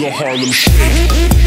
the Harlem Shake.